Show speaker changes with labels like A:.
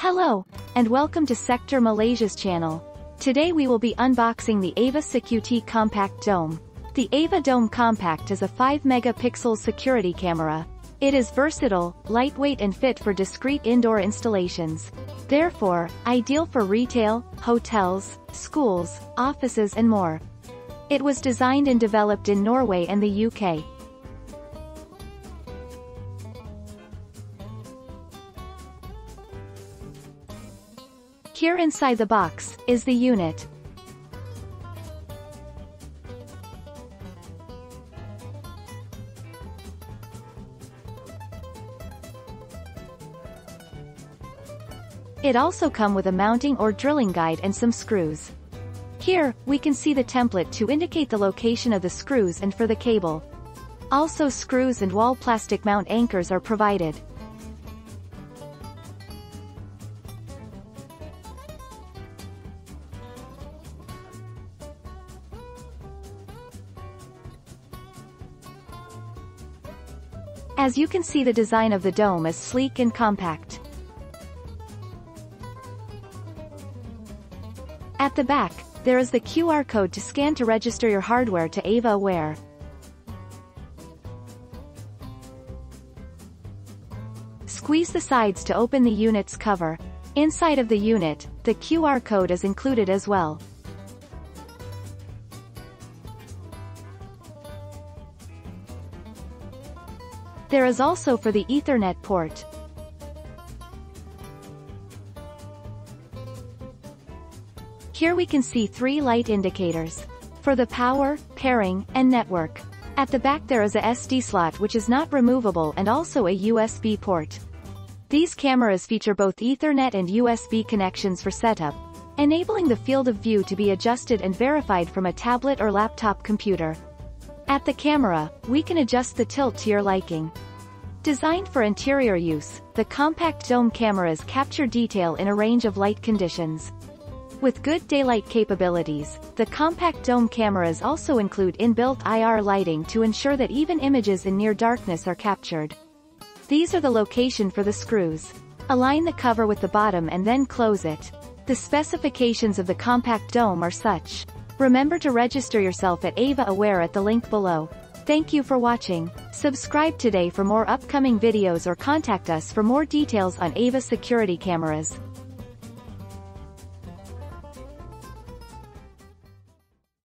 A: Hello, and welcome to Sektor Malaysia's channel. Today we will be unboxing the Ava Security Compact Dome. The Ava Dome Compact is a 5-megapixel security camera. It is versatile, lightweight and fit for discreet indoor installations. Therefore, ideal for retail, hotels, schools, offices and more. It was designed and developed in Norway and the UK. Here inside the box, is the unit. It also come with a mounting or drilling guide and some screws. Here, we can see the template to indicate the location of the screws and for the cable. Also screws and wall plastic mount anchors are provided. As you can see the design of the dome is sleek and compact. At the back, there is the QR code to scan to register your hardware to Ava Aware. Squeeze the sides to open the unit's cover. Inside of the unit, the QR code is included as well. There is also for the Ethernet port. Here we can see three light indicators. For the power, pairing, and network. At the back there is a SD slot which is not removable and also a USB port. These cameras feature both Ethernet and USB connections for setup, enabling the field of view to be adjusted and verified from a tablet or laptop computer. At the camera, we can adjust the tilt to your liking. Designed for interior use, the compact dome cameras capture detail in a range of light conditions. With good daylight capabilities, the compact dome cameras also include inbuilt IR lighting to ensure that even images in near darkness are captured. These are the location for the screws. Align the cover with the bottom and then close it. The specifications of the compact dome are such. Remember to register yourself at Ava Aware at the link below. Thank you for watching. Subscribe today for more upcoming videos or contact us for more details on Ava security cameras.